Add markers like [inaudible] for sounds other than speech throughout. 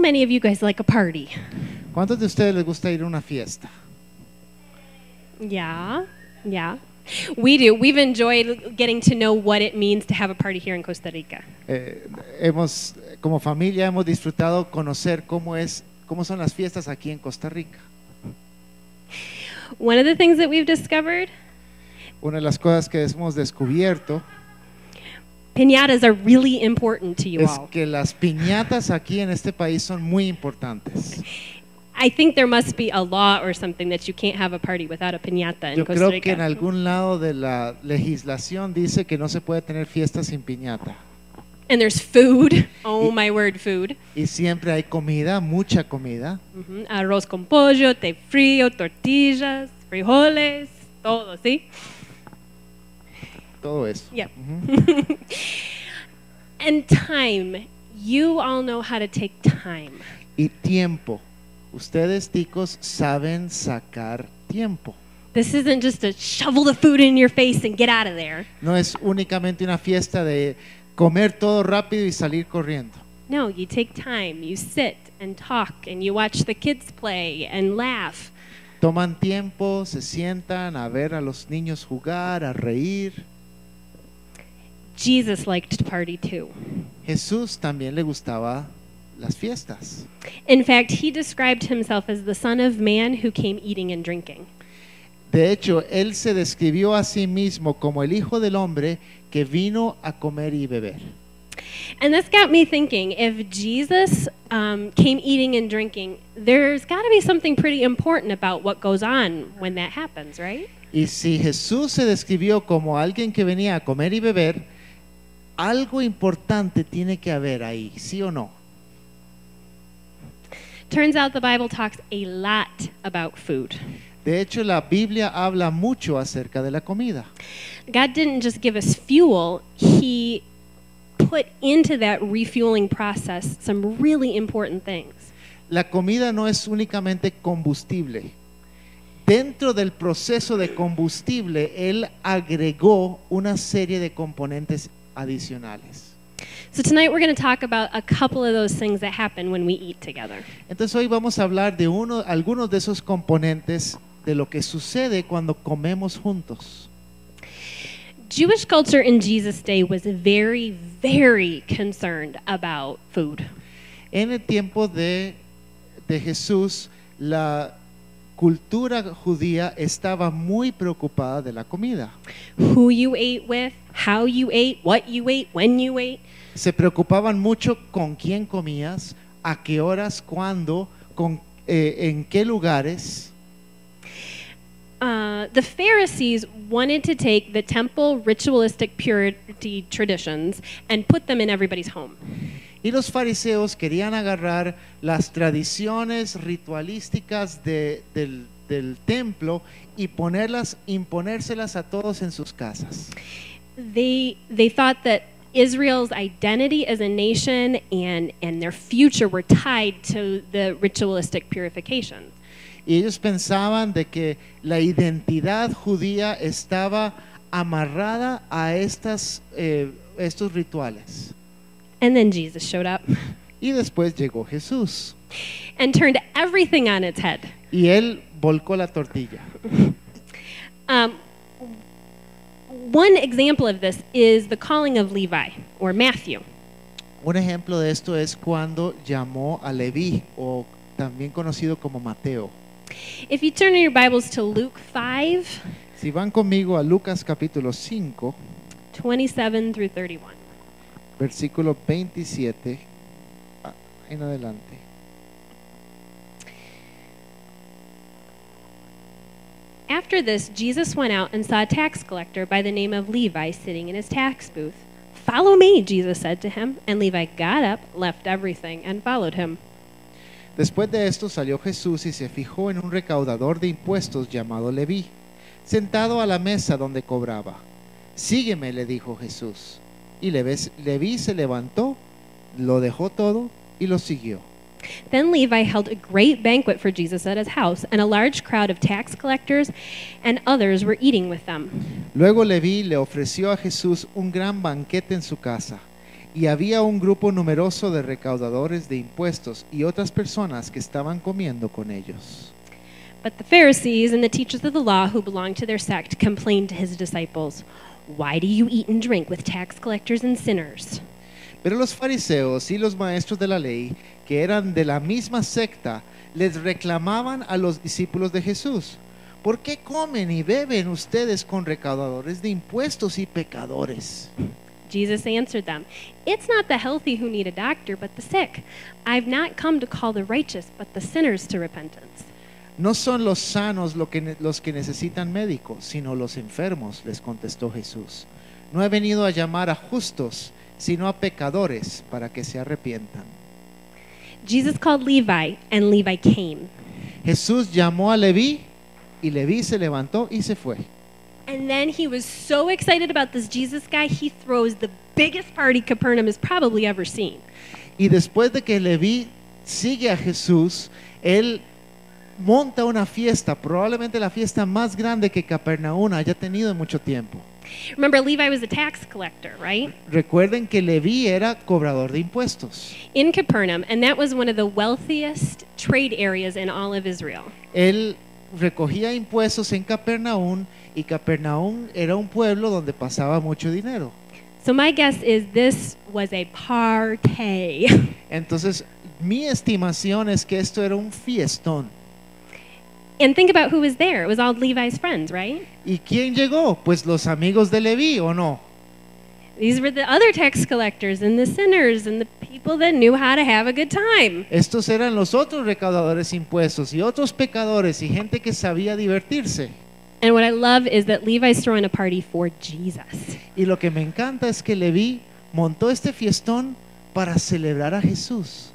many of you guys like a party? ¿Cuántos de ustedes les gusta ir a una fiesta? Yeah, yeah. We do. We've enjoyed getting to know what it means to have a party here in Costa Rica. Eh, hemos, como familia, hemos disfrutado conocer cómo es, cómo son las fiestas aquí en Costa Rica. One of the things that we've discovered Una de las cosas que hemos descubierto piñatas are really important to you es all. que las piñatas aquí en este país son muy importantes. I think there must be a law or something that you can't have a party without a piñata in Yo Costa creo que en algún lado de la legislación dice que no se puede tener fiestas sin piñata. And there's food. [laughs] Oh my word, food. Y siempre hay comida, mucha comida. Ujú, Arroz con pollo, té frío, tortillas, frijoles, todo, ¿sí? Todo eso. Yep. Ujú. And time. You all know how to take time. Y tiempo. Ustedes, ticos, saben sacar tiempo. This isn't just to shovel the food in your face and get out of there. No es únicamente una fiesta de comer todo rápido y salir corriendo. No, you take time. You sit and talk and you watch the kids play and laugh. Toman tiempo, se sientan a ver a los niños jugar, a reír. Jesus liked to party too. Jesús también le gustaba las fiestas. In fact, he described himself as the Son of Man who came eating and drinking. De hecho, él se describió a sí mismo como el Hijo del Hombre que vino a comer y beber. And this got me thinking if Jesus um, came eating and drinking, there's got to be something pretty important about what goes on when that happens, right? Y si Jesús se describió como alguien que venía a comer y beber, algo importante tiene que haber ahí, ¿sí o no? Turns out the Bible talks a lot about food. De hecho, la Biblia habla mucho acerca de la comida. God didn't just give us fuel, He put into that refueling process some really important things. La comida no es únicamente combustible. Dentro del proceso de combustible, Él agregó una serie de componentes adicionales. So tonight we're going to talk about a couple of those things that happen when we eat together. Entonces hoy vamos a hablar de uno, algunos de esos componentes de lo que sucede cuando comemos juntos. Jewish culture in Jesus' day was very, very concerned about food. En el tiempo de, de Jesús, la cultura judía estaba muy preocupada de la comida. Who you ate with, how you ate, what you ate, when you ate. Se preocupaban mucho con quién comías, a qué horas, cuándo, con, eh, en qué lugares. Uh, the Pharisees wanted to take the temple ritualistic purity traditions and put them in everybody's home. Y los fariseos querían agarrar las tradiciones ritualísticas de- del, del templo y ponerlas, imponérselas a todos en sus casas. They, they thought that Israel's identity as a nation and, and their future were tied to the ritualistic purification. Y ellos pensaban de que la identidad judía estaba amarrada a estas, eh, estos rituales. And then Jesus showed up [laughs] Y después llegó Jesús and turned everything on its head. y él volcó la tortilla. [laughs] Um, one example of this is the calling of Levi or Matthew. Un ejemplo de esto es cuando llamó a Leví, o también conocido como Mateo. If you turn in your Bibles to Luke 5, Si van conmigo a Lucas capítulo 5, 27 through 31. Versículo 27 ah, en adelante. After this, Jesus went out and saw a tax collector by the name of Levi sitting in his tax booth. Follow me, Jesus said to him. And Levi got up, left everything, and followed him. Después de esto salió Jesús y se fijó en un recaudador de impuestos llamado Leví, sentado a la mesa donde cobraba. Sígueme, le dijo Jesús. Y Leví se levantó, lo dejó todo y lo siguió. Then Levi held a great banquet for Jesus at his house, and a large crowd of tax collectors and others were eating with them. Luego Leví le ofreció a Jesús un gran banquete en su casa, Y había un grupo numeroso de recaudadores de impuestos y otras personas que estaban comiendo con ellos. But the Pharisees and the teachers of the law who belonged to their sect complained to his disciples, Why do you eat and drink with tax collectors and sinners? Pero los fariseos y los maestros de la ley, que eran de la misma secta, les reclamaban a los discípulos de Jesús, ¿por qué comen y beben ustedes con recaudadores de impuestos y pecadores? Jesus answered them, It's not the healthy who need a doctor, but the sick. I've not come to call the righteous, but the sinners to repentance. No son los sanos que los que necesitan médico, sino los enfermos, les contestó Jesús. No he venido a llamar a justos, sino a pecadores para que se arrepientan. Jesus called Levi, and Levi came. Jesús llamó a Leví y Leví se levantó y se fue. And then he was so excited about this Jesus guy, he throws the biggest party Capernaum has probably ever seen. Y después de que Leví sigue a Jesús, él monta una fiesta, probablemente la fiesta más grande que Capernaum haya tenido en mucho tiempo. Remember, Levi was a tax collector, right? Recuerden que Leví era cobrador de impuestos. In Capernaum, and that was one of the wealthiest trade areas in all of Israel. Él recogía impuestos en Capernaum y Capernaum era un pueblo donde pasaba mucho dinero. So my guess is this was a party. [laughs] Entonces, mi estimación es que esto era un fiestón. And think about who was there. It was all Levi's friends, right? ¿Y quién llegó? Pues los amigos de Leví, ¿o no? These were the other tax collectors and the sinners and the people that knew how to have a good time. Estos eran los otros recaudadores de impuestos y otros pecadores y gente que sabía divertirse. And what I love is that Levi's throwing a party for Jesus. Y lo que me encanta es que Leví montó este fiestón para celebrar a Jesús.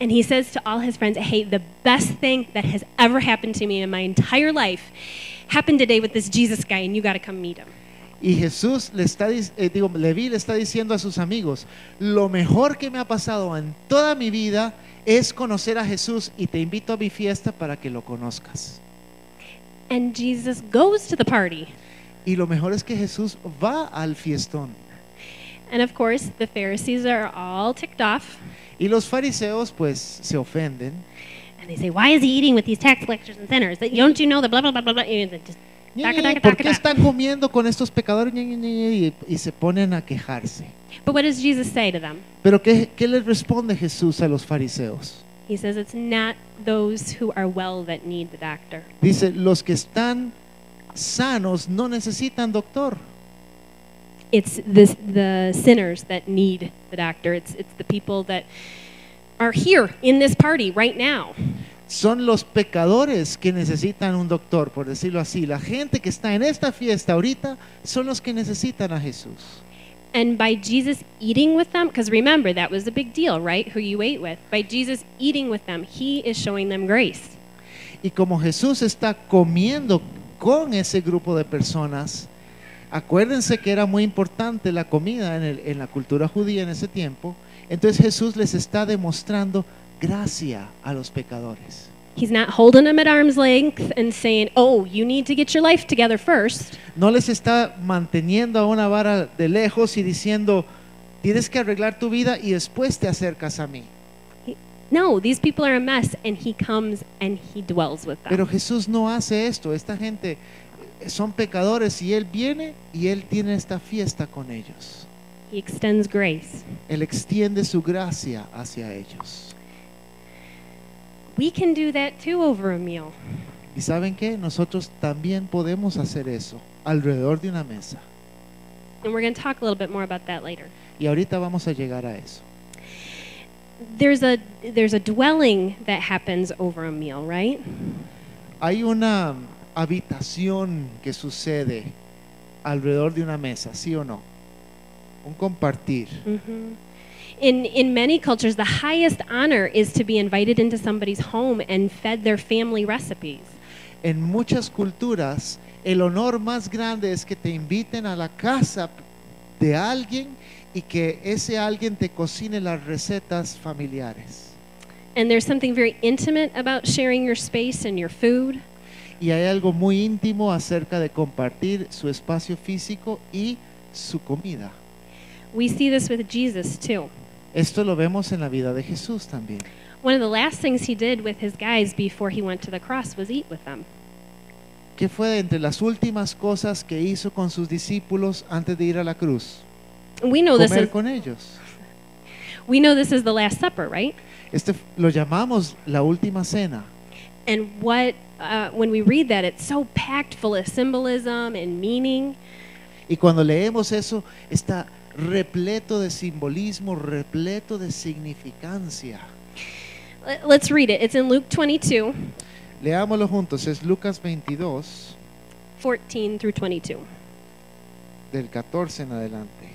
And he says to all his friends, Hey, the best thing that has ever happened to me in my entire life happened today with this Jesus guy, and you got to come meet him. Y Jesús le está, eh, digo, Leví le está diciendo a sus amigos, lo mejor que me ha pasado en toda mi vida es conocer a Jesús y te invito a mi fiesta para que lo conozcas. And Jesus goes to the party. Y lo mejor es que Jesús va al fiestón. And of course, the Pharisees are all ticked off. Y los fariseos pues se ofenden. And they say, Why is he eating with these tax collectors and sinners? That- Don't you know the blah, blah, blah, blah, blah? Just, ¿Por qué están comiendo con estos pecadores? Y, y se ponen a quejarse. But what does Jesus say to them? Pero ¿qué, ¿qué les responde Jesús a los fariseos? He says, It's not those who are well that need the doctor. Dice, los que están sanos no necesitan doctor. It's the, the sinners that need the doctor. It's, it's the people that are here in this party right now. Son los pecadores que necesitan un doctor, por decirlo así. La gente que está en esta fiesta ahorita son los que necesitan a Jesús. And by Jesus eating with them, because remember, that was a big deal, right? Who you ate with. By Jesus eating with them, he is showing them grace. Y como Jesús está comiendo con ese grupo de personas, acuérdense que era muy importante la comida en, el- en la cultura judía en ese tiempo, entonces Jesús les está demostrando gracia a los pecadores. He's not holding them at arm's length and saying, oh, you need to get your life together first. No les está manteniendo a una vara de lejos y diciendo, tienes que arreglar tu vida y después te acercas a mí. No, these people are a mess, and he comes and he dwells with them. Pero Jesús no hace esto. Esta gente son pecadores y Él viene y Él tiene esta fiesta con ellos. he extends grace. Él extiende su gracia hacia ellos. We can do that too over a meal. ¿Y saben qué? Nosotros también podemos hacer eso alrededor de una mesa. And we're going to talk a little bit more about that later. Y ahorita vamos a llegar a eso. There's a there's a dwelling that happens over a meal, right? Hay una habitación que sucede alrededor de una mesa, ¿sí o no? Un compartir. hmm In in many cultures, the highest honor is to be invited into somebody's home and fed their family recipes. En muchas culturas, el honor más grande es que te inviten a la casa de alguien y que ese alguien te cocine las recetas familiares. And there's something very intimate about sharing your space and your food. Y hay algo muy íntimo acerca de compartir su espacio físico y su comida. We see this with Jesus too. Esto lo vemos en la vida de Jesús también. One of the last things he did with his guys before he went to the cross was eat with them. ¿Qué fue entre las últimas cosas que hizo con sus discípulos antes de ir a la cruz? We know this Comer is con ellos. we know this is the last supper, right? Este lo llamamos la última cena. And what uh, when we read that, it's so packed full of symbolism and meaning. Y cuando leemos eso, está repleto de simbolismo, repleto de significancia. Let- Let's read it. It's in Luke 22, Leámoslo juntos. Es Lucas 22, 14 through 22. del 14 en adelante.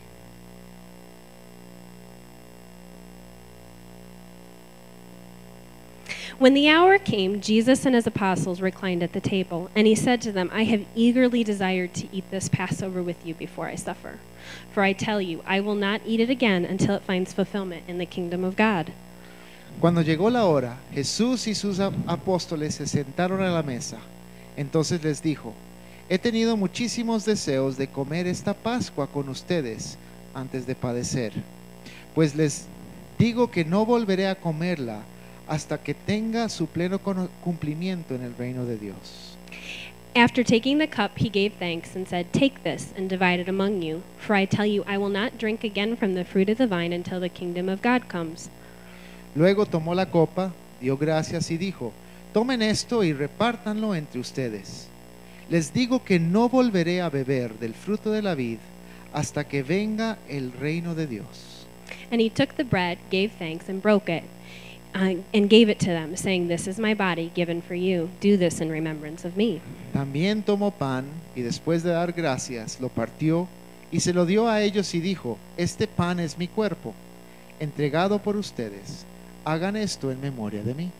When the hour came, Jesus and his apostles reclined at the table, and he said to them, I have eagerly desired to eat this Passover with you before I suffer. For I tell you, I will not eat it again until it finds fulfillment in the kingdom of God. Cuando llegó la hora, Jesús y sus apóstoles se sentaron a la mesa. Entonces les dijo, he tenido muchísimos deseos de comer esta Pascua con ustedes antes de padecer, pues les digo que no volveré a comerla hasta que tenga su pleno cumplimiento en el reino de Dios. After taking the cup, he gave thanks and said, Take this and divide it among you. For I tell you, I will not drink again from the fruit of the vine until the kingdom of God comes. Luego tomó la copa, dio gracias y dijo, tomen esto y repártanlo entre ustedes. Les digo que no volveré a beber del fruto de la vid hasta que venga el reino de Dios. And he took the bread, gave thanks, and broke it, uh, and gave it to them, saying, This is my body given for you. Do this in remembrance of me. También tomó pan y después de dar gracias lo partió y se lo dio a ellos y dijo, este pan es mi cuerpo, entregado por ustedes. Hagan esto en memoria de mí.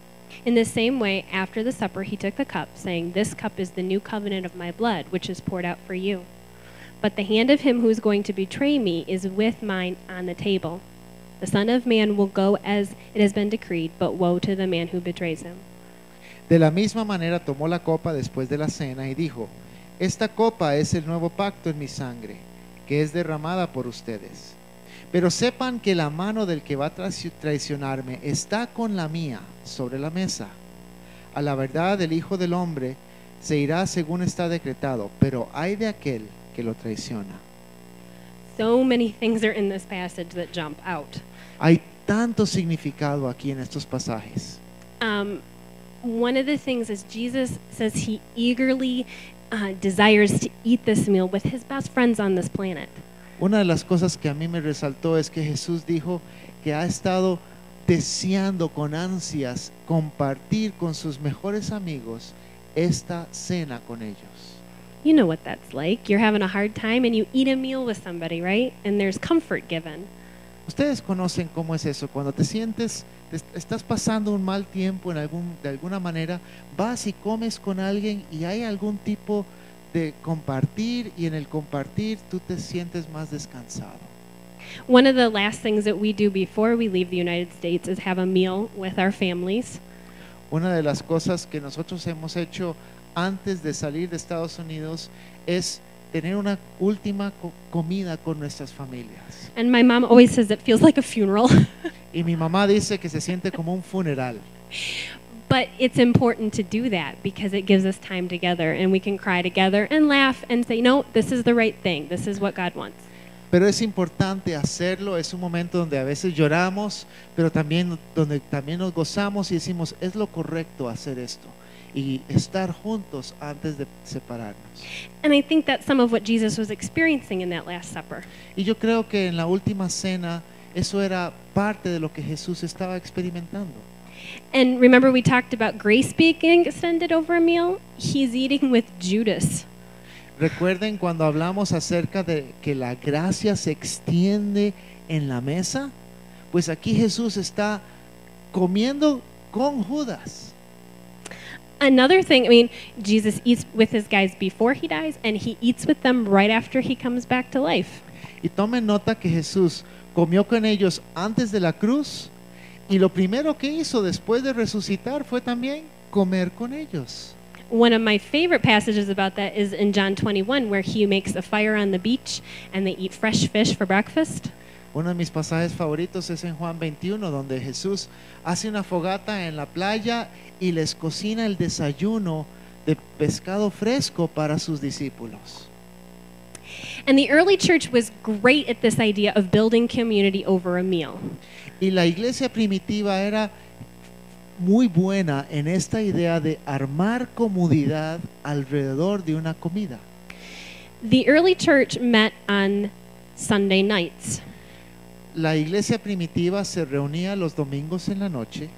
In the same way, after the supper, he took the cup, saying, This cup is the new covenant of my blood, which is poured out for you. But the hand of him who is going to betray me is with mine on the table. The Son of Man will go as it has been decreed, but woe to the man who betrays him. De la misma manera tomó la copa después de la cena y dijo, Esta copa es el nuevo pacto en mi sangre, que es derramada por ustedes. Pero sepan que la mano del que va a traici- traicionarme está con la mía sobre la mesa. A la verdad el Hijo del Hombre se irá según está decretado, pero hay de aquel que lo traiciona. So many things are in this passage that jump out. Hay tanto significado aquí en estos pasajes. Um, one of the things is Jesus says he eagerly uh, desires to eat this meal with his best friends on this planet. Una de las cosas que a mí me resaltó es que Jesús dijo que ha estado deseando con ansias compartir con sus mejores amigos esta cena con ellos. You know what that's like. You're having a hard time and you eat a meal with somebody, right? And there's comfort given. Ustedes conocen cómo es eso, cuando te sientes, te est- estás pasando un mal tiempo en algún, de alguna manera, vas y comes con alguien y hay algún tipo de compartir y en el compartir tú te sientes más descansado. One of the last things that we do before we leave the United States is have a meal with our families. Una de las cosas que nosotros hemos hecho antes de salir de Estados Unidos es tener una última co- comida con nuestras familias. And my mom always says it feels like a funeral. [laughs] Y mi mamá dice que se siente como un funeral. but it's important to do that because it gives us time together and we can cry together and laugh and say, no, this is the right thing. This is what God wants. Pero es importante hacerlo, es un momento donde a veces lloramos, pero también donde también nos gozamos y decimos, es lo correcto hacer esto y estar juntos antes de separarnos. And I think that's some of what Jesus was experiencing in that Last Supper. Y yo creo que en la última cena eso era parte de lo que Jesús estaba experimentando. And remember, we talked about grace being extended over a meal? He's eating with Judas. Recuerden cuando hablamos acerca de que la gracia se extiende en la mesa, pues aquí Jesús está comiendo con Judas. Another thing, I mean, Jesus eats with his guys before he dies, and he eats with them right after he comes back to life. Y tomen nota que Jesús comió con ellos antes de la cruz y lo primero que hizo después de resucitar fue también comer con ellos. One of my favorite passages about that is in John 21, where he makes a fire on the beach and they eat fresh fish for breakfast. Uno de mis pasajes favoritos es en Juan 21, donde Jesús hace una fogata en la playa y les cocina el desayuno de pescado fresco para sus discípulos. And the early church was great at this idea of building community over a meal. Y la iglesia primitiva era muy buena en esta idea de armar comunidad alrededor de una comida. The early church met on Sunday nights. La iglesia primitiva se reunía los domingos en la noche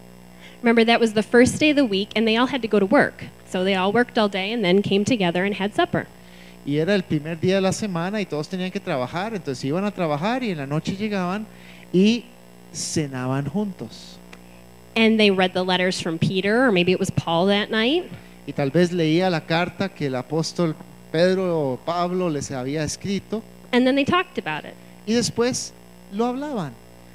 Remember, that was the first day of the week, and they all had to go to work. So they all worked all day and then came together and had supper. y era el primer día de la semana y todos tenían que trabajar, entonces iban a trabajar y en la noche llegaban y cenaban juntos. And they read the letters from Peter, or maybe it was Paul that night. Y tal vez leía la carta que el apóstol Pedro o Pablo les había escrito And then they talked about it. y después lo hablaban.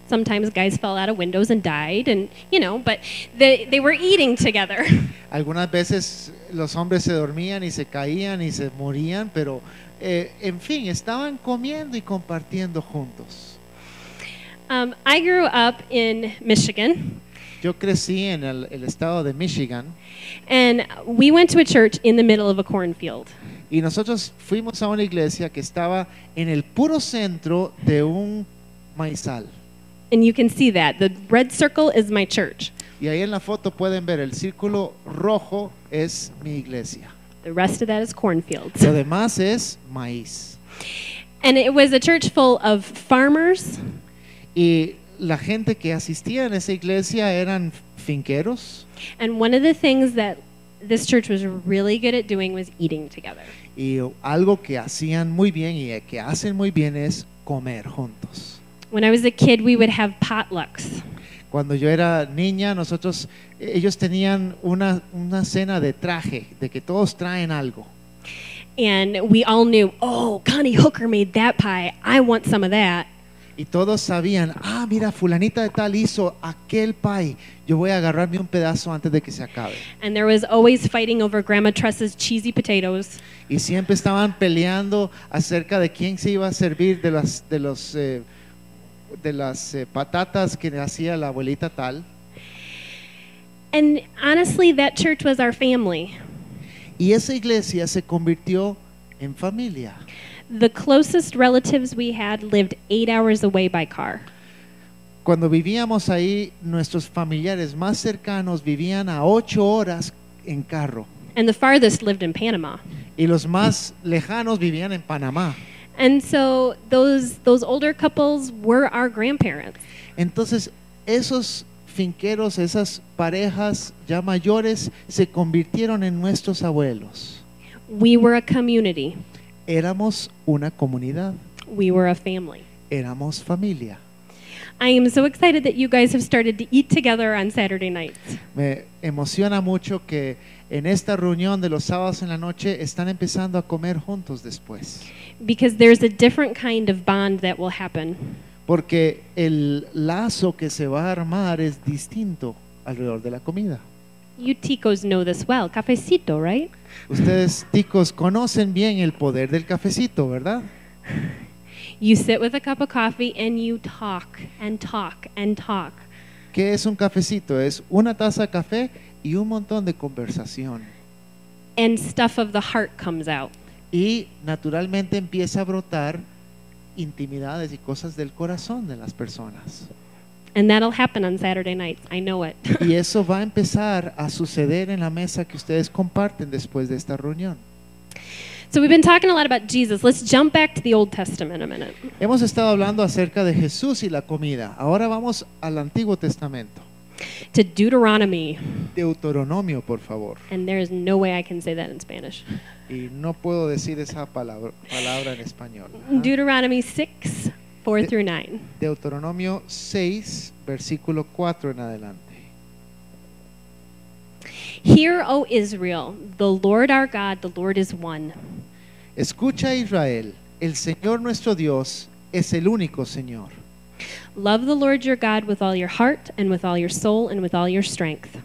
Sometimes guys fell out of windows and died, and you know, but they, they were eating together. [laughs] Algunas veces los hombres se dormían y se caían y se morían, pero eh, en fin, estaban comiendo y compartiendo juntos. Um, I grew up in Michigan, Yo crecí en el, el estado de Michigan and we went to a church in the middle of a cornfield. y nosotros fuimos a una iglesia que estaba en el puro centro de un maizal. And you can see that. The red circle is my church. Y ahí en la foto pueden ver el círculo rojo es mi iglesia. The rest of that is cornfields. Lo demás es maíz. And it was a church full of farmers Y la gente que asistía en esa iglesia eran finqueros And one of the things that this church was really good at doing was eating together. y algo que hacían muy bien y que hacen muy bien es comer juntos. When I was a kid, we would have potlucks. Cuando yo era niña, nosotros, ellos tenían una, una cena de traje, de que todos traen algo. And we all knew, oh, Connie Hooker made that pie. I want some of that. Y todos sabían, ah, mira, fulanita de tal hizo aquel pie. Yo voy a agarrarme un pedazo antes de que se acabe. And there was always fighting over Grandma Tress's cheesy potatoes. Y siempre estaban peleando acerca de quién se iba a servir de las, de los, eh, de las eh, patatas que hacía la abuelita tal. And honestly, that church was our family. Y esa iglesia se convirtió en familia. The closest relatives we had lived eight hours away by car. Cuando vivíamos ahí, nuestros familiares más cercanos vivían a ocho horas en carro. And the farthest lived in Panama. Y los más lejanos vivían en Panamá. And so those those older couples were our grandparents. Entonces, esos finqueros, esas parejas ya mayores, se convirtieron en nuestros abuelos. We were a community. Éramos una comunidad, We were a family. éramos familia. I am so excited that you guys have started to eat together on Saturday nights. Me emociona mucho que en esta reunión de los sábados en la noche están empezando a comer juntos después. Because there's a different kind of bond that will happen. Porque el lazo que se va a armar es distinto alrededor de la comida. You ticos know this well. Cafecito, right? Ustedes, ticos, conocen bien el poder del cafecito, ¿verdad? You sit with a cup of coffee and you talk and talk and talk. ¿Qué es un cafecito? Es una taza de café y un montón de conversación. And stuff of the heart comes out. Y naturalmente empieza a brotar intimidades y cosas del corazón de las personas. And that'll happen on Saturday nights. I know it. Y [laughs] eso va a empezar a suceder en la mesa que ustedes comparten después de esta reunión. so we've been talking a lot about Jesus. Let's jump back to the Old Testament a minute. Hemos estado hablando acerca de Jesús y la comida. Ahora vamos al Antiguo Testamento. To Deuteronomy. Deuteronomio, por favor. And there's no way I can say that in Spanish. Y no puedo decir esa palabra, palabra en español. Ajá. Deuteronomy 6, 4 De- through 9. Deuteronomio 6, versículo 4 en adelante. Hear, O Israel, the Lord our God, the Lord is one. Escucha Israel, el Señor nuestro Dios es el único Señor. Love the Lord your God with all your heart, and with all your soul, and with all your strength.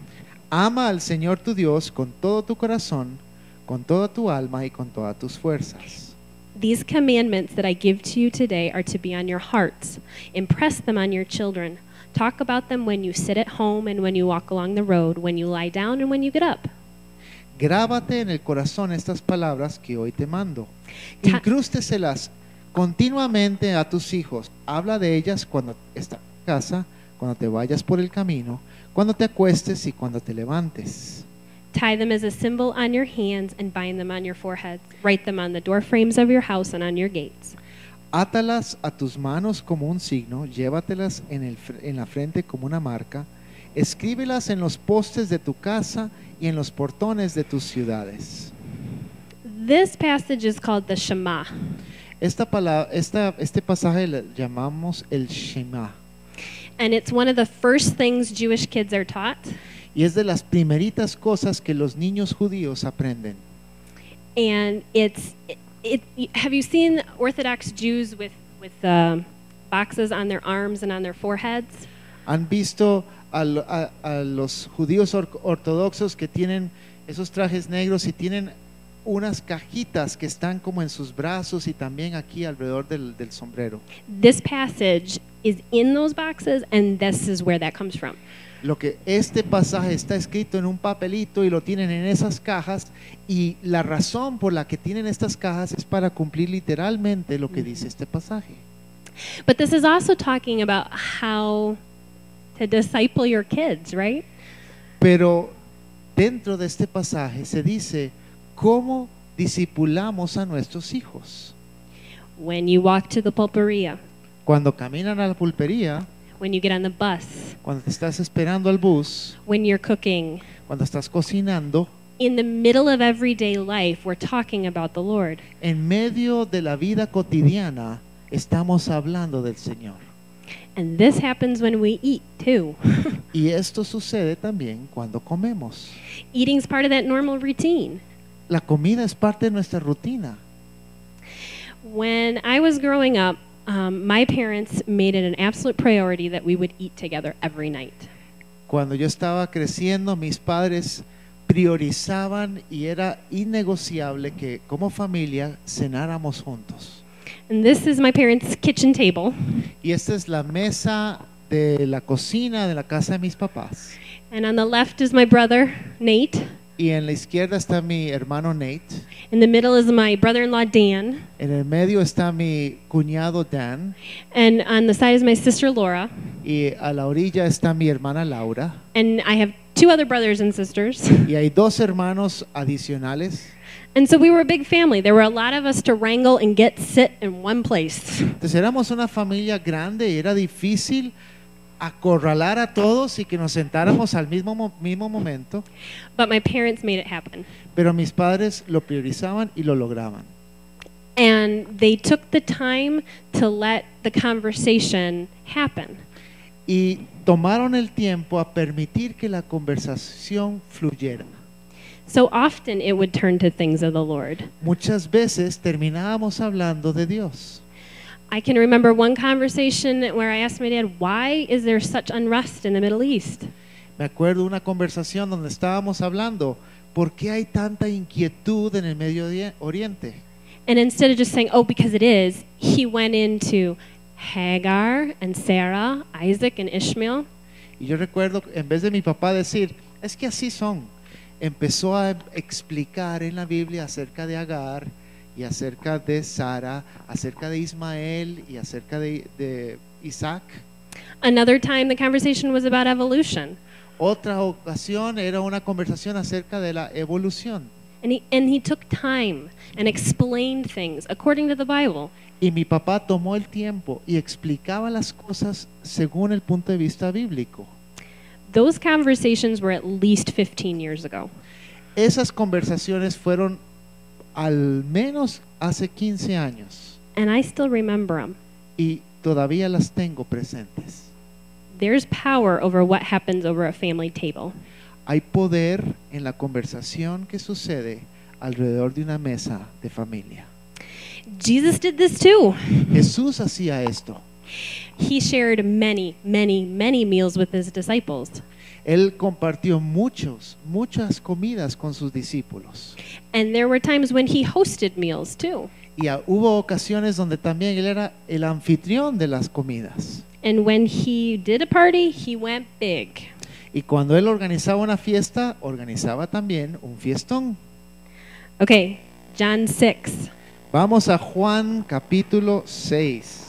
Ama al Señor tu Dios con todo tu corazón, con toda tu alma y con todas tus fuerzas. These commandments that I give to you today are to be on your hearts. Impress them on your children. Talk about them when you sit at home and when you walk along the road, when you lie down and when you get up. Grábate en el corazón estas palabras que hoy te mando. Incrústeselas continuamente a tus hijos. Habla de ellas cuando estás en casa, cuando te vayas por el camino, cuando te acuestes y cuando te levantes. Tie them as a symbol on your hands and bind them on your foreheads. Write them on the door frames of your house and on your gates. Átalas a tus manos como un signo, llévatelas en, el en la frente como una marca, escríbelas en los postes de tu casa y en los portones de tus ciudades. This passage is called the Shema. Esta palabra, esta, este pasaje le llamamos el Shema And it's one of the first things Jewish kids are taught. y es de las primeritas cosas que los niños judíos aprenden. and it's it, it, have you seen orthodox jews with with um, boxes on their arms and on their foreheads ¿Han visto a, a- a los judíos or- ortodoxos que tienen esos trajes negros y tienen unas cajitas que están como en sus brazos y también aquí alrededor del, del sombrero? this passage is in those boxes and this is where that comes from Lo que este pasaje está escrito en un papelito y lo tienen en esas cajas y la razón por la que tienen estas cajas es para cumplir literalmente lo que dice este pasaje. but this is also talking about how to disciple your kids right Pero dentro de este pasaje se dice cómo discipulamos a nuestros hijos. when you walk to the pulperia Cuando caminan a la pulpería, when you get on the bus cuando te estás esperando al bus, when you're cooking cuando estás cocinando, in the middle of everyday life we're talking about the lord en medio de la vida cotidiana, estamos hablando del Señor. and this happens when we eat too [laughs] Y esto sucede también cuando comemos. eating's part of that normal routine La comida es parte de nuestra rutina. When I was growing up, um, my parents made it an absolute priority that we would eat together every night. Cuando yo estaba creciendo, mis padres priorizaban y era innegociable que como familia cenáramos juntos. And this is my parents' kitchen table. Y esta es la mesa de la cocina de la casa de mis papás. And on the left is my brother, Nate. Y en la izquierda está mi hermano Nate. In the middle is my brother in law, Dan. En el medio está mi cuñado Dan. And on the side is my sister, Laura. Y a la orilla está mi hermana Laura. And I have two other brothers and sisters. Y hay dos hermanos adicionales. And so we were a big family. There were a lot of us to wrangle and get sit in one place. Entonces éramos una familia grande y era difícil acorralar a todos y que nos sentáramos al mismo, mo- mismo momento, But my parents made it happen. pero mis padres lo priorizaban y lo lograban. And they took the time to let the conversation happen. Y tomaron el tiempo a permitir que la conversación fluyera. So often it would turn to things of the Lord. Muchas veces terminábamos hablando de Dios. I can remember one conversation where I asked my dad, Why is there such unrest in the Middle East? Me acuerdo una conversación donde estábamos hablando, ¿por qué hay tanta inquietud en el Medio Ori- Oriente? And instead of just saying, Oh, because it is, he went into Hagar and Sarah, Isaac and Ishmael. Y yo recuerdo, en vez de mi papá decir, es que así son, empezó a explicar en la Biblia acerca de Agar y acerca de Sara, acerca de Ismael y acerca de, de Isaac. Another time, the conversation was about evolution. Otra ocasión era una conversación acerca de la evolución. And he, and he took time and explained things according to the Bible. Y mi papá tomó el tiempo y explicaba las cosas según el punto de vista bíblico. Those conversations were at least 15 years ago. Esas conversaciones fueron al menos hace 15 años And I still remember them. y todavía las tengo presentes. There's power over what happens over a family table. Hay poder en la conversación que sucede alrededor de una mesa de familia. Jesus did this too. Jesús hacía esto. He shared many, many, many meals with his disciples. Él compartió muchos, muchas comidas con sus discípulos. And there were times when he hosted meals too. Y ah, hubo ocasiones donde también él era el anfitrión de las comidas. And when he did a party, he went big. Y cuando él organizaba una fiesta, organizaba también un fiestón. Okay, John 6. Vamos a Juan capítulo 6.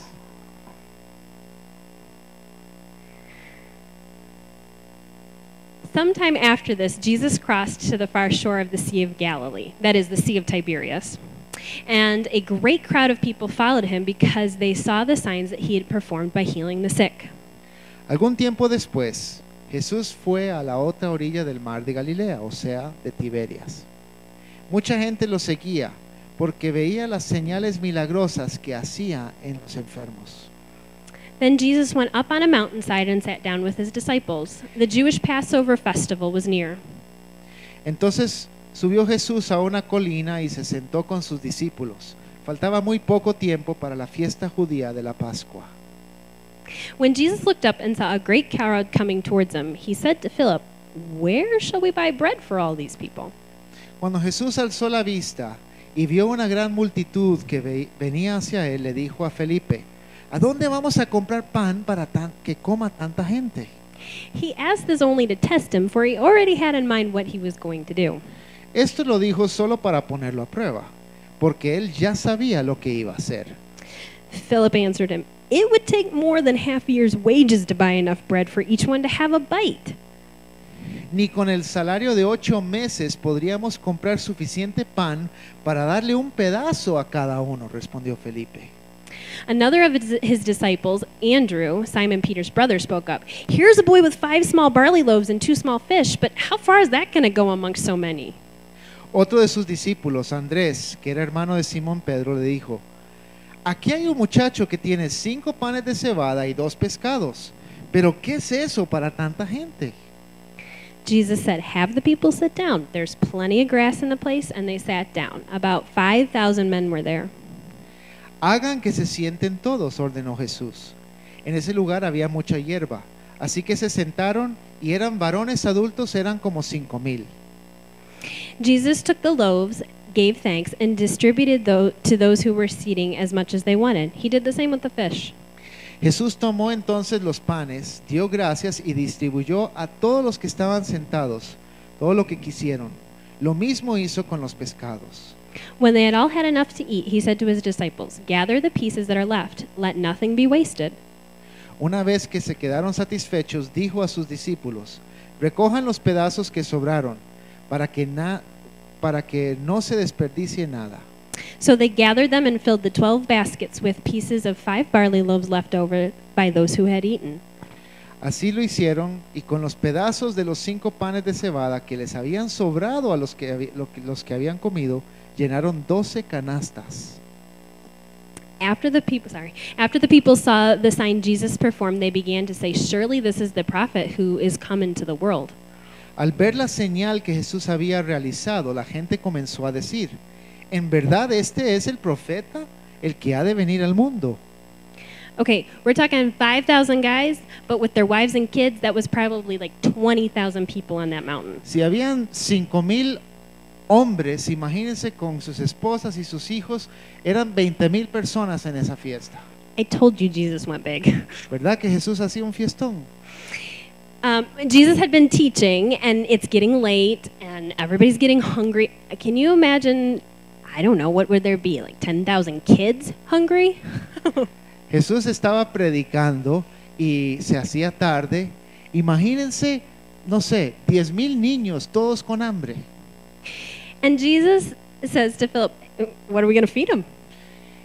Sometime after this, Jesus crossed to the far shore of the Sea of Galilee, that is, the Sea of Tiberias. And a great crowd of people followed him because they saw the signs that he had performed by healing the sick. Algún tiempo después, Jesús fue a la otra orilla del mar de Galilea, o sea, de Tiberias. Mucha gente lo seguía porque veía las señales milagrosas que hacía en los enfermos. Then Jesus went up on a mountainside and sat down with his disciples. The Jewish Passover festival was near. Entonces subió Jesús a una colina y se sentó con sus discípulos. Faltaba muy poco tiempo para la fiesta judía de la Pascua. When Jesus looked up and saw a great crowd coming towards him, he said to Philip, Where shall we buy bread for all these people? Cuando Jesús alzó la vista y vio una gran multitud que ve- venía hacia él, le dijo a Felipe, ¿a dónde vamos a comprar pan para tan- que coma tanta gente? He asked this only to test him, for he already had in mind what he was going to do. Esto lo dijo solo para ponerlo a prueba, porque él ya sabía lo que iba a hacer. Philip answered him, It would take more than half a year's wages to buy enough bread for each one to have a bite. Ni con el salario de ocho meses podríamos comprar suficiente pan para darle un pedazo a cada uno, respondió Felipe. Another of his, disciples, Andrew, Simon Peter's brother, spoke up. Here's a boy with five small barley loaves and two small fish, but how far is that going to go amongst so many? Otro de sus discípulos, Andrés, que era hermano de Simón Pedro, le dijo, aquí hay un muchacho que tiene cinco panes de cebada y dos pescados, pero ¿qué es eso para tanta gente? Jesus said, Have the people sit down. There's plenty of grass in the place, and they sat down. About 5,000 men were there. Hagan que se sienten todos, ordenó Jesús. En ese lugar había mucha hierba, así que se sentaron y eran varones adultos, eran como cinco mil. Jesus took the loaves, gave thanks, and distributed to those who were seating as much as they wanted. He did the same with the fish. Jesús tomó entonces los panes, dio gracias y distribuyó a todos los que estaban sentados todo lo que quisieron. Lo mismo hizo con los pescados. When they had all had enough to eat, he said to his disciples, Gather the pieces that are left, let nothing be wasted. Una vez que se quedaron satisfechos, dijo a sus discípulos, recojan los pedazos que sobraron, para que, na- para que no se desperdicie nada. So they gathered them and filled the twelve baskets with pieces of five barley loaves left over by those who had eaten. Así lo hicieron, y con los pedazos de los cinco panes de cebada que les habían sobrado a los que, que- los que habían comido, llenaron doce canastas. After the people, sorry, after the people saw the sign Jesus performed, they began to say, "Surely this is the prophet who is come into the world." Al ver la señal que Jesús había realizado, la gente comenzó a decir, en verdad este es el profeta, el que ha de venir al mundo. Okay, we're talking 5,000 guys, but with their wives and kids, that was probably like 20,000 people on that mountain. Si habían cinco mil hombres, imagínense con sus esposas y sus hijos, eran 20 mil personas en esa fiesta. I told you Jesus went big. ¿Verdad que Jesús hacía un fiestón? Um, Jesus had been teaching, and it's getting late, and everybody's getting hungry. Can you imagine? I don't know, what would there be? Like 10,000 kids hungry? [laughs] Jesús estaba predicando y se hacía tarde. Imagínense, no sé, 10 mil niños, todos con hambre. And Jesus says to Philip, What are we going to feed him?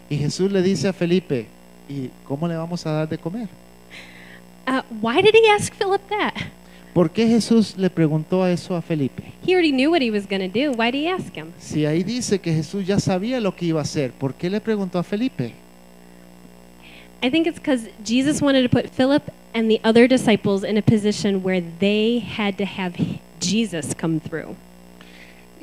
Y Jesús le dice a Felipe, ¿y cómo le vamos a dar de comer? Uh, why did he ask Philip that? ¿Por qué Jesús le preguntó eso a Felipe? He already knew what he was going to do. Why did he ask him? Si ahí dice que Jesús ya sabía lo que iba a hacer, ¿por qué le preguntó a Felipe? I think it's because Jesus wanted to put Philip and the other disciples in a position where they had to have Jesus come through.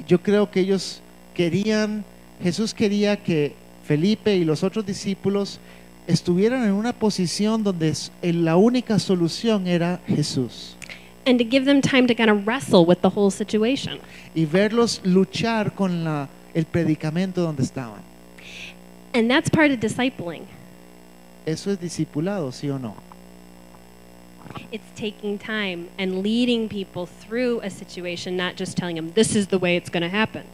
Yo creo que ellos querían, Jesús quería que Felipe y los otros discípulos estuvieran en una posición donde la única solución era Jesús. And to give them time to kind of wrestle with the whole situation. y verlos luchar con la, el predicamento donde estaban. And that's part of discipling. Eso es discipulado, ¿sí o no? It's taking time and leading people through a situation, not just telling them this is the way it's going to happen.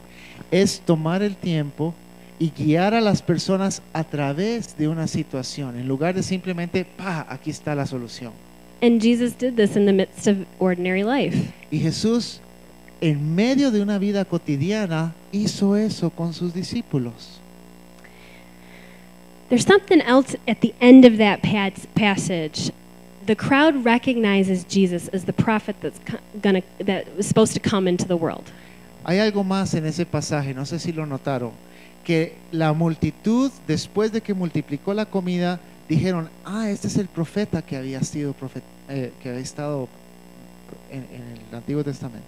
Es tomar el tiempo y guiar a las personas a través de una situación, en lugar de simplemente, pa, aquí está la solución. And Jesus did this in the midst of ordinary life. Y Jesús, en medio de una vida cotidiana, hizo eso con sus discípulos. There's something else at the end of that passage. The crowd recognizes Jesus as the prophet that's gonna that was supposed to come into the world. Hay algo más en ese pasaje, no sé si lo notaron, que la multitud, después de que multiplicó la comida, dijeron, ah, este es el profeta que había sido profet- eh, que había estado en, en el Antiguo Testamento.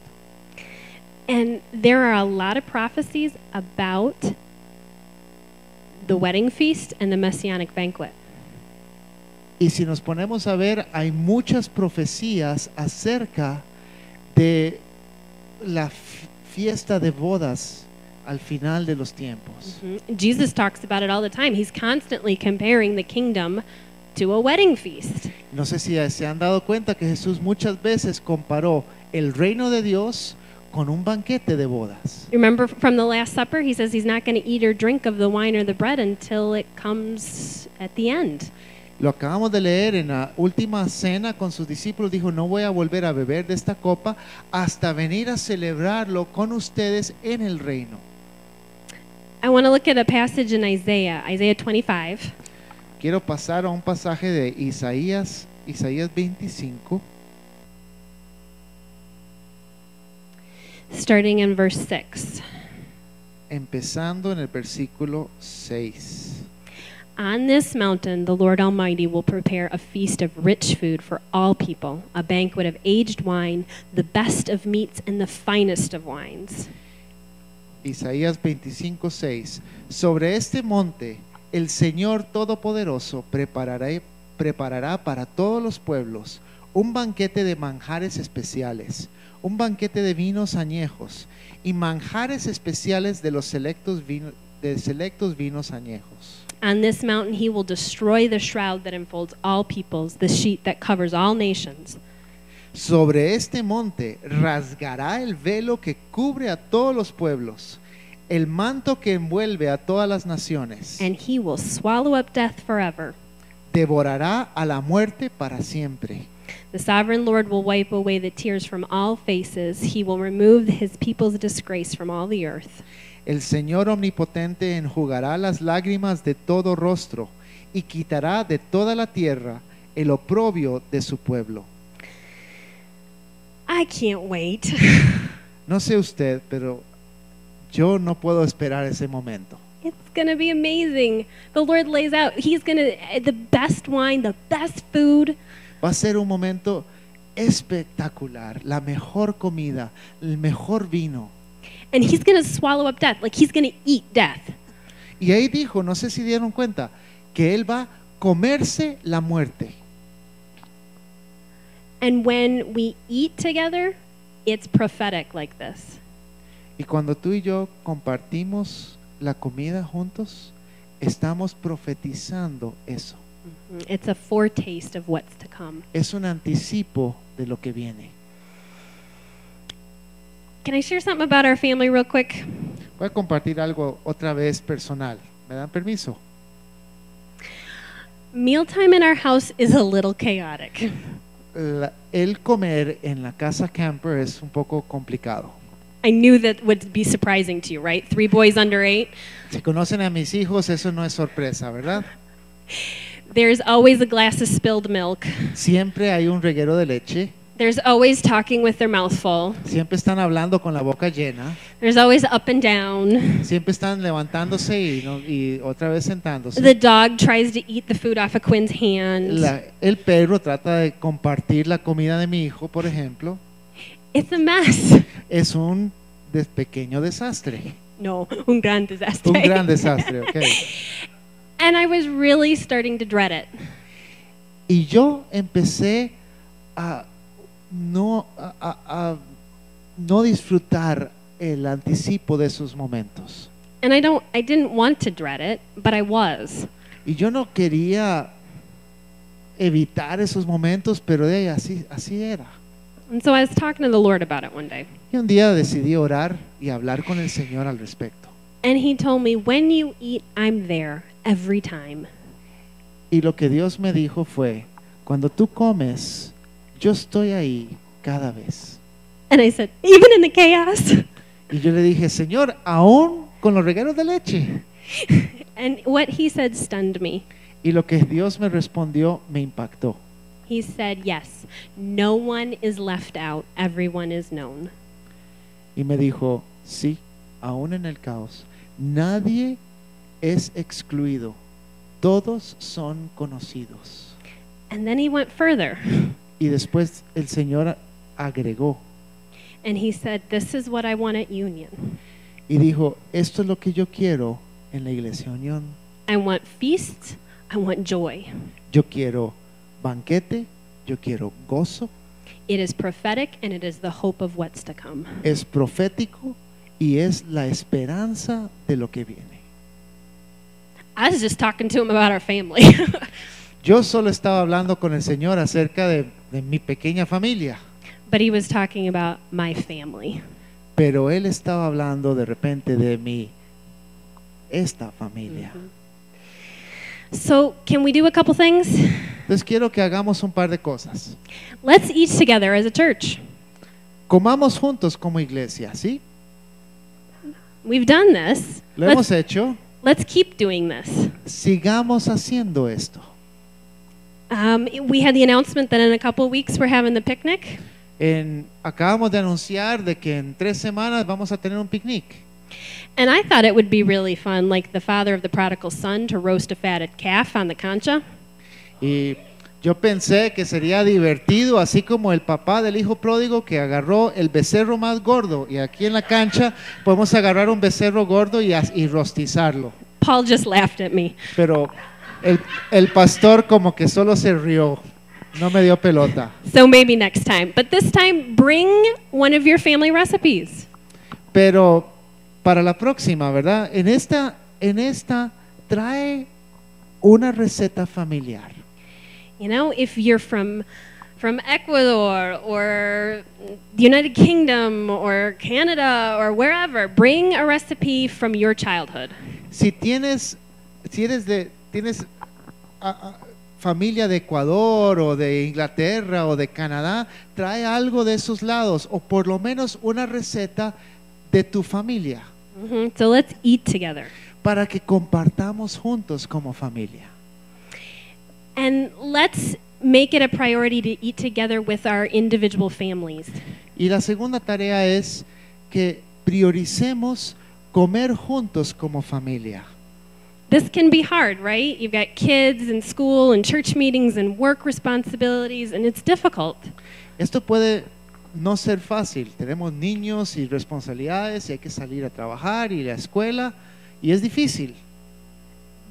And there are a lot of prophecies about the wedding feast and the messianic banquet. Y si nos ponemos a ver, hay muchas profecías acerca de la fiesta de bodas al final de los tiempos. Mhm. Jesus talks about it all the time. He's constantly comparing the kingdom to a wedding feast. No sé si se han dado cuenta que Jesús muchas veces comparó el reino de Dios con un banquete de bodas. Remember from the Last Supper, he says he's not going to eat or drink of the wine or the bread until it comes at the end. Lo acabamos de leer en la última cena con sus discípulos. Dijo, no voy a volver a beber de esta copa hasta venir a celebrarlo con ustedes en el reino. I want to look at a passage in Isaiah, Isaiah 25. Quiero pasar a un pasaje de Isaías, Isaías 25, starting in verse 6. empezando en el versículo 6. On this mountain, the Lord Almighty will prepare a feast of rich food for all people, a banquet of aged wine, the best of meats, and the finest of wines. Isaías 25:6 Sobre este monte el Señor Todopoderoso preparará, preparará para todos los pueblos un banquete de manjares especiales, un banquete de vinos añejos y manjares especiales de los selectos, vino- de selectos vinos añejos. On this mountain, he will destroy the shroud that enfolds all peoples, the sheet that covers all nations. Sobre este monte rasgará el velo que cubre a todos los pueblos, el manto que envuelve a todas las naciones. and he will swallow up death forever. devorará a la muerte para siempre. The sovereign Lord will wipe away the tears from all faces. He will remove his people's disgrace from all the earth. El Señor omnipotente enjugará las lágrimas de todo rostro y quitará de toda la tierra el oprobio de su pueblo. I can't wait. [laughs] No sé usted, pero yo no puedo esperar ese momento. it's going to be amazing. The Lord lays out, he's going to, the best wine, the best food. Va a ser un momento espectacular, la mejor comida, el mejor vino. And he's going to swallow up death. Like he's going to eat death. Y ahí dijo, no sé si dieron cuenta, que Él va a comerse la muerte. And when we eat together, it's prophetic like this. Y cuando tú y yo compartimos la comida juntos, estamos profetizando eso. Mhm. It's a foretaste of what's to come. Es un anticipo de lo que viene. Can I share something about our family real quick? Voy a compartir algo otra vez personal. ¿Me dan permiso? Mealtime in our house is a little chaotic. La- el comer en la casa camper es un poco complicado. I knew that would be surprising to you, right? Three boys under eight. Si conocen a mis hijos, eso no es sorpresa, ¿verdad? There's always a glass of spilled milk. Siempre hay un reguero de leche, There's always talking with their mouth full. siempre están hablando con la boca llena, There's always up and down. siempre están levantándose y, no- y otra vez sentándose. The dog tries to eat the food off of Quinn's hand. La- el perro trata de compartir la comida de mi hijo, por ejemplo. It's a mess. Es un des- pequeño desastre, No, un gran desastre. un gran desastre, ¿ok? [laughs] And I was really starting to dread it. Y yo empecé a no, a, a- a no disfrutar el anticipo de esos momentos. And I don't I didn't want to dread it, but I was. Y yo no quería evitar esos momentos, pero de ahí así, así era. And so I was talking to the Lord about it one day. Y un día decidí orar y hablar con el Señor al respecto. And he told me, "When you eat, I'm there every time." Y lo que Dios me dijo fue, cuando tú comes, yo estoy ahí cada vez. And I said, "Even in the chaos?" Y yo le dije, Señor, aún con los regueros de leche. [laughs] And what he said stunned me. Y lo que Dios me respondió me impactó. He said, "Yes, no one is left out, everyone is known." Y me dijo, sí, aún en el caos, nadie es excluido, todos son conocidos. And then he went further. [laughs] Y después el Señor agregó And he said, This is what I want at Union. y dijo, esto es lo que yo quiero en la iglesia Unión. I want feasts, I want joy. Yo quiero banquete, yo quiero gozo, It is prophetic and it is the hope of what's to come. es profético y es la esperanza de lo que viene. I was just talking to him about our family. [laughs] Yo solo estaba hablando con el Señor acerca de, de mi pequeña familia, but he was talking about my family. pero Él estaba hablando de repente de mi, esta familia. So, can we do a couple things? Entonces quiero que hagamos un par de cosas. Let's eat together as a church. Comamos juntos como iglesia, ¿sí? We've done this. Lo Let's, hemos hecho. let's keep doing this. Sigamos haciendo esto. Um, we had the announcement that in a couple of weeks we're having the picnic. En- acabamos de anunciar de que en tres semanas vamos a tener un picnic. And I thought it would be really fun, like the father of the prodigal son, to roast a fatted calf on the concha. Y yo pensé que sería divertido, así como el papá del hijo pródigo que agarró el becerro más gordo y aquí en la cancha podemos agarrar un becerro gordo y, y rostizarlo. Paul just laughed at me. Pero el, el pastor como que solo se rió, no me dio pelota. So maybe next time. But this time, bring one of your family recipes. Pero para la próxima, ¿verdad? En esta, en esta trae una receta familiar. You know, if you're from from Ecuador or the United Kingdom or Canada or wherever, bring a recipe from your childhood. Si tienes, si eres de, tienes a- a- familia de Ecuador o de Inglaterra o de Canadá, trae algo de esos lados o por lo menos una receta de tu familia Mhm. So let's eat together. para que compartamos juntos como familia. And let's make it a priority to eat together with our individual families. Y la segunda tarea es que prioricemos comer juntos como familia. This can be hard, right? You've got kids and school and church meetings and work responsibilities, and it's difficult. Esto puede no ser fácil. Tenemos niños y responsabilidades y hay que salir a trabajar y la escuela y es difícil.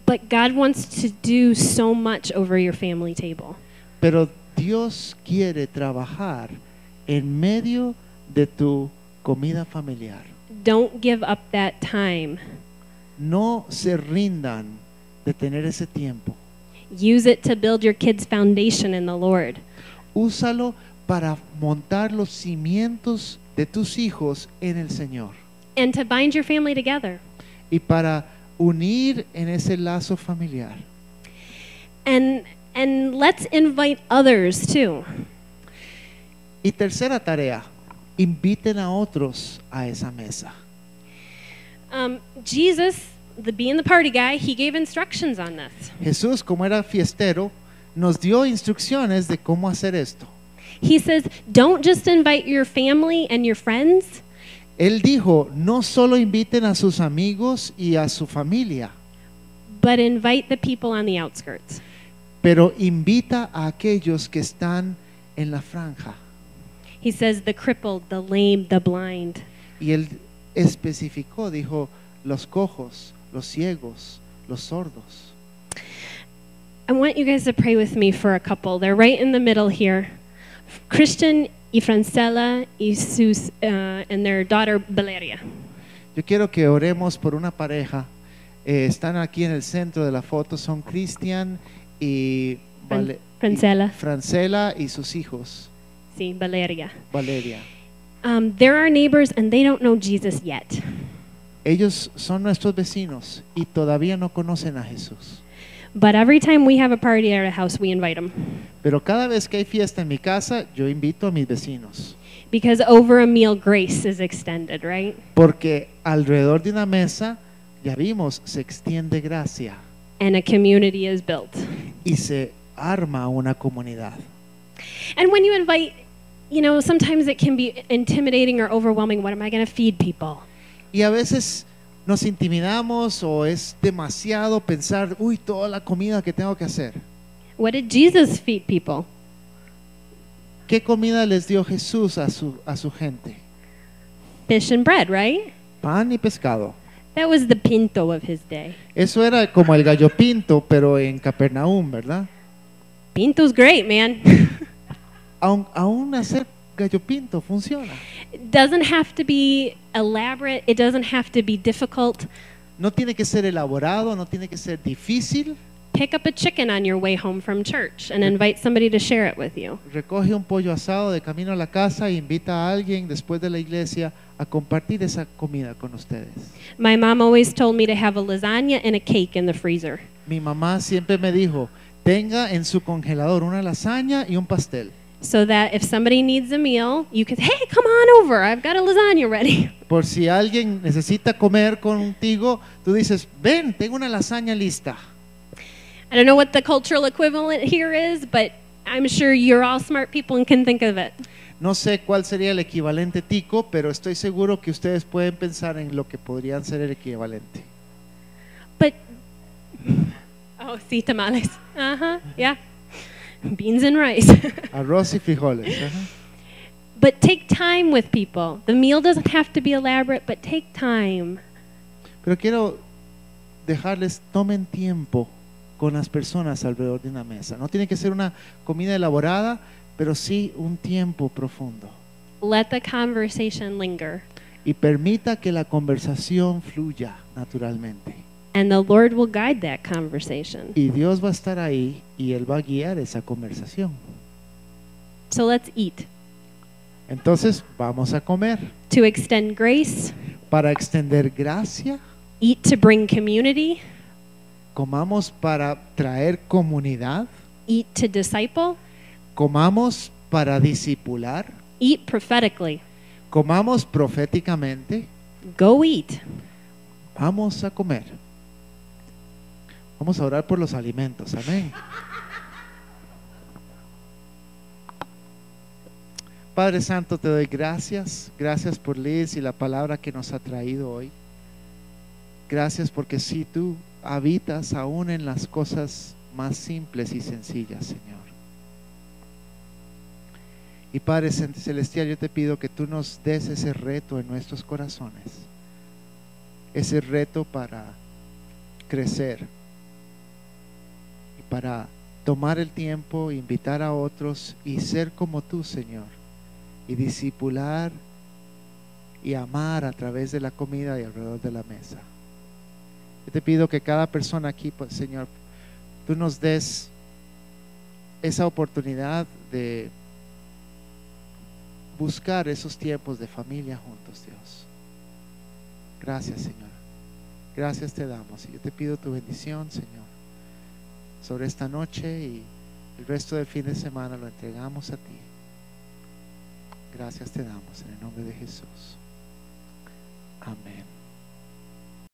But God wants to do so much over your family table. Pero Dios quiere trabajar en medio de tu comida familiar. Don't give up that time. No se rindan de tener ese tiempo. Use it to build your kids' foundation in the Lord. Úsalo para montar los cimientos de tus hijos en el Señor and to bind your family together. y para unir en ese lazo familiar. And and let's invite others too. Y tercera tarea, inviten a otros a esa mesa. Um, Jesus, the being the party guy, he gave instructions on this. Jesús, como era fiestero, nos dio instrucciones de cómo hacer esto. He says, don't just invite your family and your friends, Él dijo, no solo inviten a sus amigos y a su familia, but invite the people on the outskirts. pero invita a aquellos que están en la franja. He says, the crippled, the lame, the blind. Y él especificó, dijo, los cojos, los ciegos, los sordos. I want you guys to pray with me for a couple. They're right in the middle here. Christian y Francella y sus, uh, and their daughter Valeria. Yo quiero que oremos por una pareja. Eh, están aquí en el centro de la foto, son Cristian y Vale- Francela. y Francela y sus hijos, Sí, Valeria. Valeria. Um, they're our neighbors and they don't know Jesus yet. Ellos son nuestros vecinos y todavía no conocen a Jesús. But every time we have a party at our house, we invite them. Pero cada vez que hay fiesta en mi casa, yo invito a mis vecinos. Because over a meal, grace is extended, right? Porque alrededor de una mesa, ya vimos, se extiende gracia And a community is built. y se arma una comunidad. And when you invite, you know, sometimes it can be intimidating or overwhelming. What am I going to feed people? Y a veces nos intimidamos o es demasiado pensar, uy, toda la comida que tengo que hacer. What did Jesus feed people? ¿Qué comida les dio Jesús a su, a su gente? Fish and bread, right? Pan y pescado. That was the pinto of his day. Eso era como el gallo pinto, pero en Capernaum, ¿verdad? Pinto's great, man. [laughs] Aún, aún hacer gallo pinto funciona. it doesn't have to be elaborate, it doesn't have to be difficult. No tiene que ser elaborado, no tiene que ser difícil. Pick up a chicken on your way home from church and invite somebody to share it with you. Recoge un pollo asado de camino a la casa e invita a alguien después de la iglesia a compartir esa comida con ustedes. My mom always told me to have a lasagna and a cake in the freezer. Mi mamá siempre me dijo, tenga en su congelador una lasaña y un pastel. So that if somebody needs a meal, you can, hey, come on over. I've got a lasagna ready. [laughs] Por si alguien necesita comer contigo, tú dices, ven, tengo una lasaña lista. I don't know what the cultural equivalent here is, but I'm sure you're all smart people and can think of it. No sé cuál sería el equivalente tico, pero estoy seguro que ustedes pueden pensar en lo que podrían ser el equivalente. But, [laughs] oh, sí, tamales. Uh huh, yeah. Beans and rice. [laughs] Arroz y frijoles. ajá. but take time with people. The meal doesn't have to be elaborate, but take time. Pero quiero dejarles, tomen tiempo con las personas alrededor de una mesa. No tiene que ser una comida elaborada, pero sí un tiempo profundo. Let the conversation linger, Y permita que la conversación fluya naturalmente. And the Lord will guide that conversation. Y Dios va a estar ahí y Él va a guiar esa conversación. So let's eat. Entonces vamos a comer To extend grace, para extender gracia, eat to bring community, comamos para traer comunidad, eat to disciple, comamos para discipular, eat prophetically. comamos proféticamente, Go eat. vamos a comer. Vamos a orar por los alimentos, amén. Padre Santo, te doy gracias. Gracias por Liz y la palabra que nos ha traído hoy. Gracias porque si tú habitas aún en las cosas más simples y sencillas, Señor. Y Padre Cel- Celestial, yo te pido que tú nos des ese reto en nuestros corazones. Ese reto para crecer para tomar el tiempo, invitar a otros y ser como tú, Señor, y discipular y amar a través de la comida y alrededor de la mesa. Yo te pido que cada persona aquí, pues, Señor, tú nos des esa oportunidad de buscar esos tiempos de familia juntos, Dios. Gracias, Señor. Gracias te damos. Y yo te pido tu bendición, Señor, sobre esta noche y el resto del fin de semana lo entregamos a ti. Gracias te damos en el nombre de Jesús. Amén.